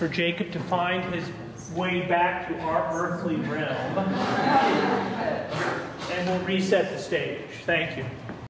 for Jacob to find his way back to our earthly realm. And we'll reset the stage. Thank you.